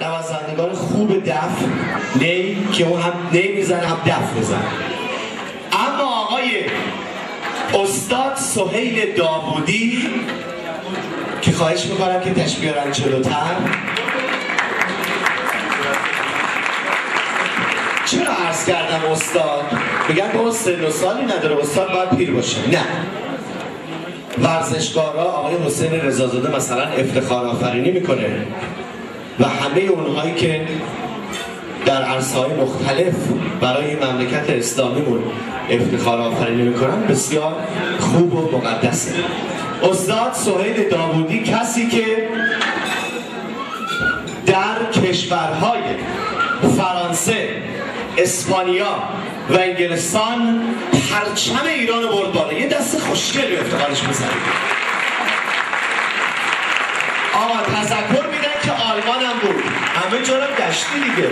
نوازندگان خوب دف نی که اون هم نی می‌زنه هم دف می‌زنه. اما آقای استاد سهیل داوودی که خواهش می‌کنم که تشبیه بیارن چرا عرض کردم استاد؟ میگن به سن و سالی نداره استاد باید پیر باشه. نه. ورزشکارا آقای حسین رضازاده مثلا افتخار آفرینی می‌کنه. و همه اونهایی که در عرصه های مختلف برای مملکت اسلامیمون افتخار آفرینی می‌کنن بسیار خوب و مقدسه. استاد سهیل داوودی کسی که در کشورهای فرانسه اسپانیا و انگلستان پرچم ایران رو برد بالا. یه دست خوشگل افتخارش می‌زنید آقا تذکر میدن که آلمان هم بود همه جانم گشتی دیگه.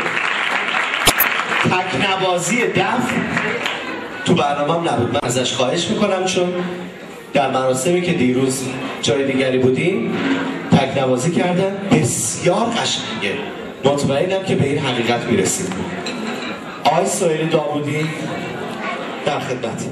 تکنوازی دف. تو برنامه نبود. من ازش خواهش می‌کنم چون در مراسمی که دیروز جای دیگری بودیم تکنوازی کردن بسیار قشنگه. مطمئنم که به این حقیقت می‌رسیم. آقای سویل داوودی در خدمت